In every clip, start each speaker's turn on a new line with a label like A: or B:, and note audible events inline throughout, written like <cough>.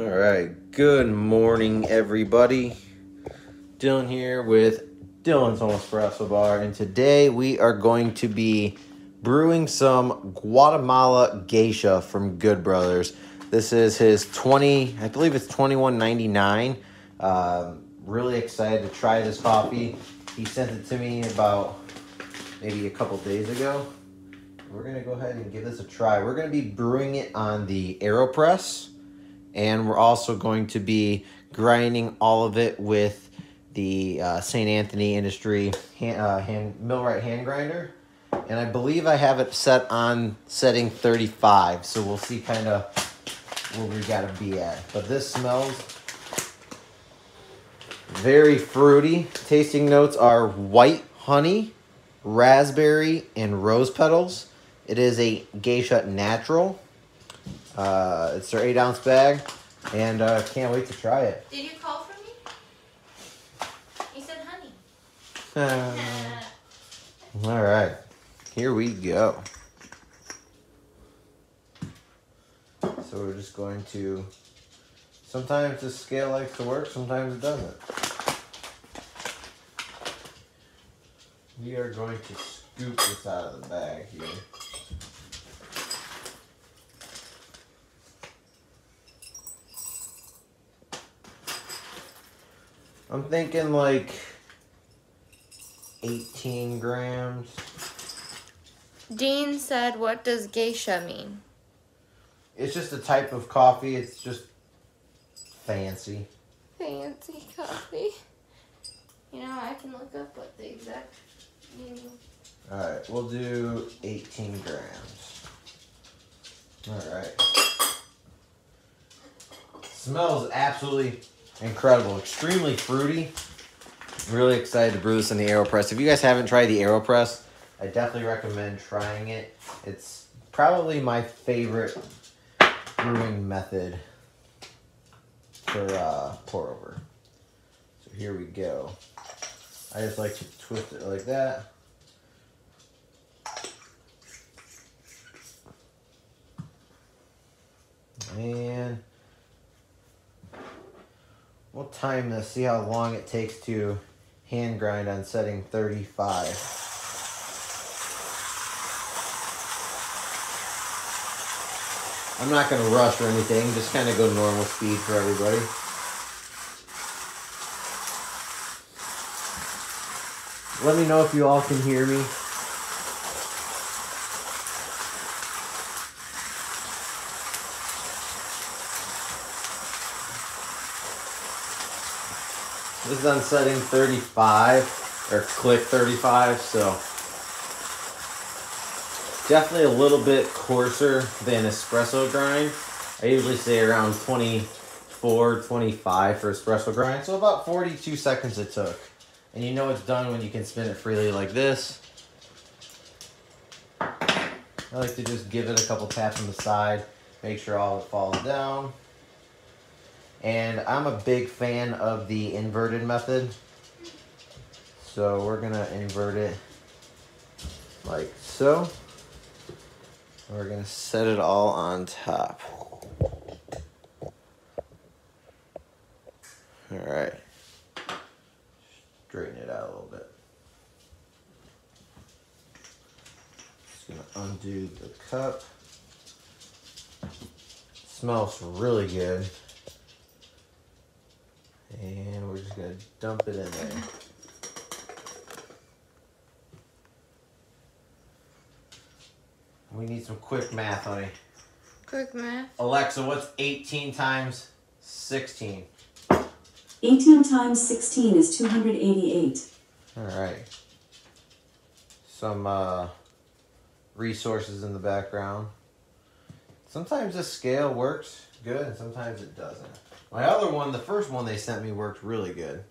A: All right, good morning, everybody. Dylan here with Dylan's Home Espresso Bar, and today we are going to be brewing some Guatemala Geisha from Good Brothers. This is his 20, I believe it's 21.99. Um, really excited to try this coffee. He sent it to me about maybe a couple days ago. We're gonna go ahead and give this a try. We're gonna be brewing it on the AeroPress and we're also going to be grinding all of it with the uh, St. Anthony Industry hand, uh, hand millwright hand grinder. And I believe I have it set on setting 35, so we'll see kind of where we gotta be at. But this smells very fruity. Tasting notes are white honey, raspberry, and rose petals. It is a Geisha Natural. Uh, it's their eight ounce bag, and uh, can't wait to try it.
B: Did you call for me? You said honey.
A: Uh, all right, here we go. So we're just going to. Sometimes the scale likes to work, sometimes it doesn't. We are going to scoop this out of the bag here. I'm thinking like 18 grams.
B: Dean said, "What does geisha mean?"
A: It's just a type of coffee. It's just fancy.
B: Fancy coffee. You know, I can look up what the exact meaning.
A: All right, we'll do 18 grams. All right. Smells absolutely incredible. Extremely fruity. I'm really excited to brew this in the AeroPress. If you guys haven't tried the AeroPress, I definitely recommend trying it. It's probably my favorite brewing method for uh, pour over. So here we go. I just like to twist it like that. And we'll time this, see how long it takes to hand grind on setting 35. I'm not going to rush or anything, just kind of go normal speed for everybody. Let me know if you all can hear me. Is on setting 35 or click 35, so definitely a little bit coarser than espresso grind. I usually say around 24, 25 for espresso grind, so about 42 seconds it took. And you know it's done when you can spin it freely like this. I like to just give it a couple taps on the side, make sure all it falls down. And I'm a big fan of the inverted method. So we're gonna invert it like so. We're gonna set it all on top. All right. Straighten it out a little bit. Just gonna undo the cup. Smells really good. And we're just gonna dump it in there. We need some quick math, honey.
B: Quick math.
A: Alexa, what's 18 times 16?
C: 18 times 16 is 288.
A: All right. Some uh, resources in the background. Sometimes this scale works good, and sometimes it doesn't. My other one, the first one they sent me, worked really good.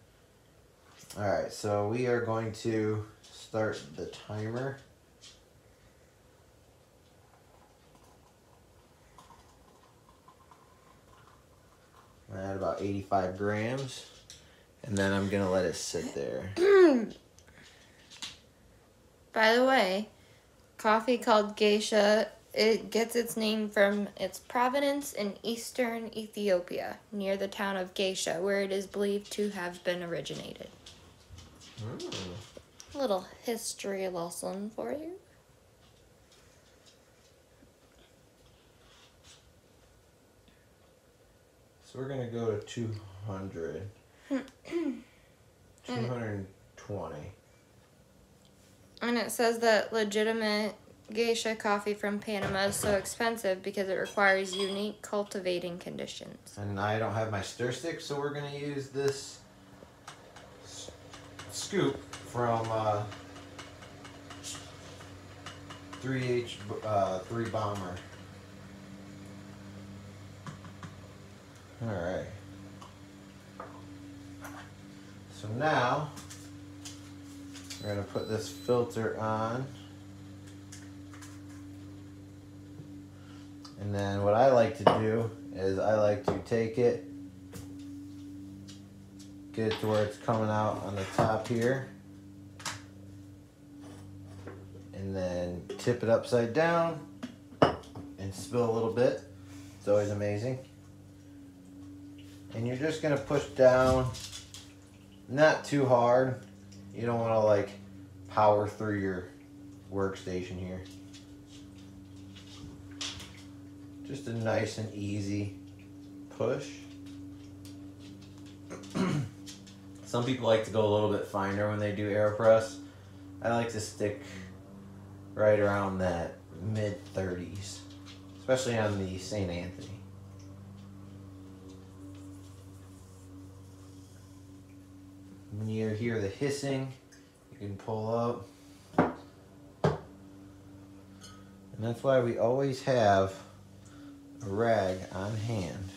A: All right, so we are going to start the timer. Add about 85 grams. And then I'm going to let it sit there. <clears throat>
B: By the way, coffee called geisha It gets its name from its provenance in eastern Ethiopia, near the town of Geisha, where it is believed to have been originated.
A: Mm.
B: Little history lesson for you.
A: So we're gonna go to 200. <clears throat> 220.
B: And it says that legitimate geisha coffee from Panama is so expensive because it requires unique cultivating conditions.
A: And I don't have my stir stick, so we're gonna use this scoop from uh, 3H uh, 3 Bomber. Alright. So now we're gonna put this filter on. And then what I like to do is I like to take it, get it to where it's coming out on the top here, and then tip it upside down and spill a little bit. It's always amazing. And you're just gonna push down, not too hard. You don't wanna like power through your workstation here. Just a nice and easy push. <clears throat> Some people like to go a little bit finer when they do AeroPress. I like to stick right around that mid 30s, especially on the St. Anthony. When you hear the hissing, you can pull up. And that's why we always have a rag on hand.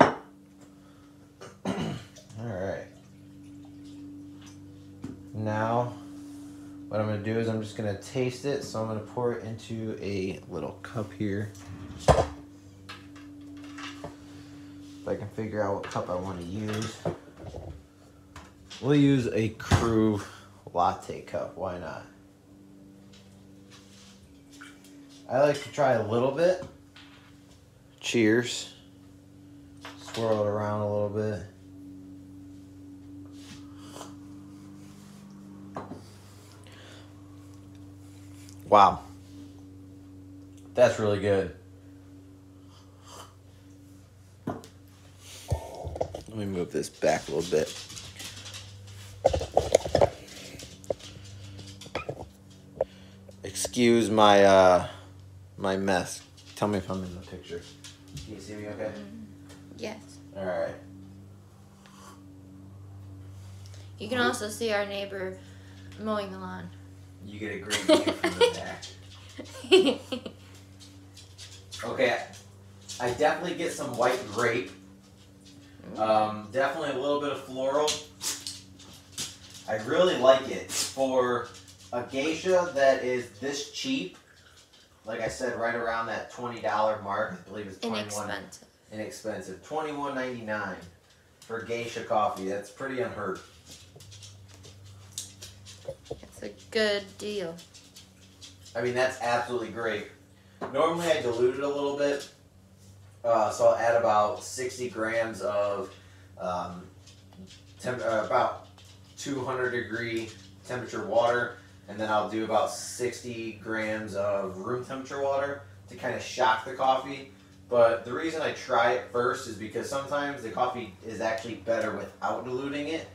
A: <clears throat> Alright. Now, what I'm to do is I'm just going to taste it. So I'm to pour it into a little cup here. If I can figure out what cup I want to use. We'll use a crew latte cup. Why not? I like to try a little bit. Cheers. Swirl it around a little bit. Wow. That's really good. Let me move this back a little bit. Excuse my uh my mess. Tell me if I'm in the picture. Can you see me okay?
B: Yes.
A: Alright.
B: You can also see our neighbor mowing the lawn.
A: You get a great view from the <laughs> back. Okay, I definitely get some white grape. Um, definitely a little bit of floral. I really like it for a geisha that is this cheap. Like I said, right around that twenty dollar mark. I believe it's twenty one
B: Inexpensive.
A: inexpensive. Twenty one ninety nine for geisha coffee. That's pretty unheard.
B: It's a good deal.
A: I mean, that's absolutely great. Normally, I dilute it a little bit, uh, so I'll add about 60 grams of um, temp- uh, about 200 degree temperature water, and then I'll do about 60 grams of room temperature water to kind of shock the coffee. But the reason I try it first is because sometimes the coffee is actually better without diluting it.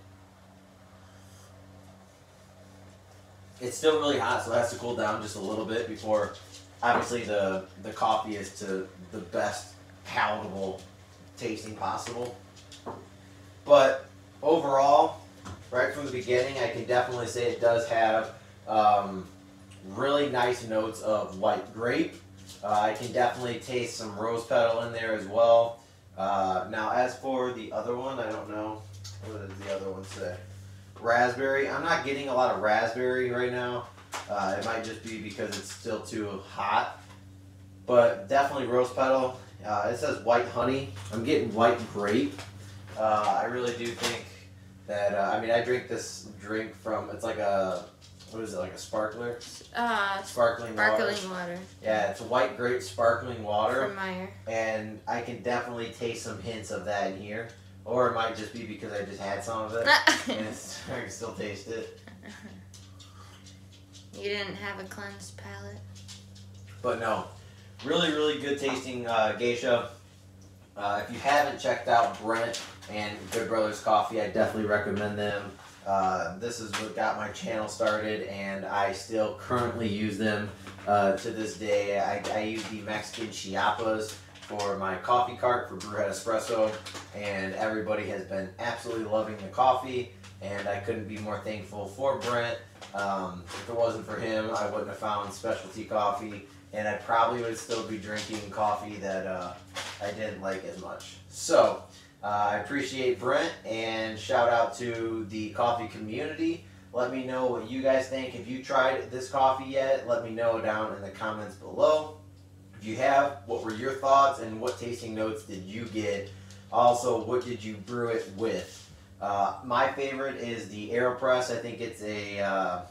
A: It's still really hot, so it has to cool down just a little bit before obviously the the coffee is to the best palatable tasting possible. But overall, right from the beginning, I can definitely say it does have um, really nice notes of white grape. Uh, I can definitely taste some rose petal in there as well. Uh, now, as for the other one, I don't know what does the other one say. Raspberry. I'm not getting a lot of raspberry right now. Uh, it might just be because it's still too hot. But definitely rose petal. Uh, it says white honey. I'm getting white grape. Uh, I really do think that. Uh, I mean, I drink this drink from. It's like a what is it like a sparkler?
B: Uh,
A: Sparkling water.
B: sparkling water
A: Yeah, it's white grape sparkling water,
B: from Meyer.
A: and I can definitely taste some hints of that in here. Or it might just be because I just had some of it, <laughs> and <laughs> I can still taste it.
B: you didn't have a cleansed palate.
A: But no, really, really good tasting uh, geisha. Uh, if you haven't checked out Brent and Good Brothers Coffee, I definitely recommend them. Uh, this is what got my channel started, and I still currently use them uh, to this day. I, I use the Mexican Chiapas for my coffee cart for Brewhead Espresso, and everybody has been absolutely loving the coffee, and I couldn't be more thankful for Brent. Um, if it wasn't for him, I wouldn't have found specialty coffee, and I probably would still be drinking coffee that uh, I didn't like as much. So, uh, I appreciate Brent, and shout out to the coffee community. Let me know what you guys think. If you tried this coffee yet, let me know down in the comments below. If you have, what were your thoughts and what tasting notes did you get? Also, what did you brew it with? Uh, my favorite is the AeroPress. I think it's a uh,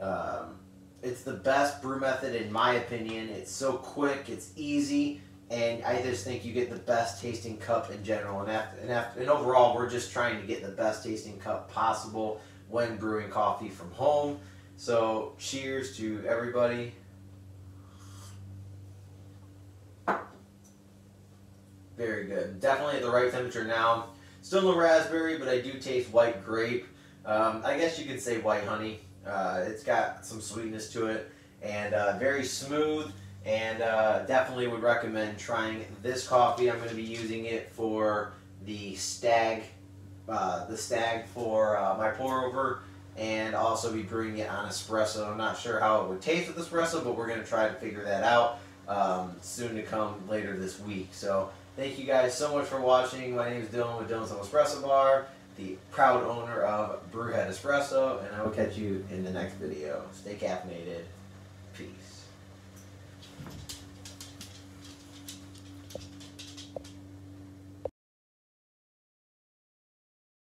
A: um, it's the best brew method in my opinion. It's so quick, it's easy, and I just think you get the best tasting cup in general. And after, and, after, and overall, we're just trying to get the best tasting cup possible when brewing coffee from home. So, cheers to everybody. Very good. Definitely at the right temperature now. Still no raspberry, but I do taste white grape. Um, I guess you could say white honey. Uh, it's got some sweetness to it and uh, very smooth. And uh, definitely would recommend trying this coffee. I'm going to be using it for the Stagg, uh, the Stagg for uh, my pour over, and also be brewing it on espresso. I'm not sure how it would taste with espresso, but we're going to try to figure that out um, soon to come later this week. So thank you guys so much for watching. My name is Dylan with Dylan's Home Espresso Bar the proud owner of Brewhead Espresso, and I will catch you in the next video. Stay caffeinated.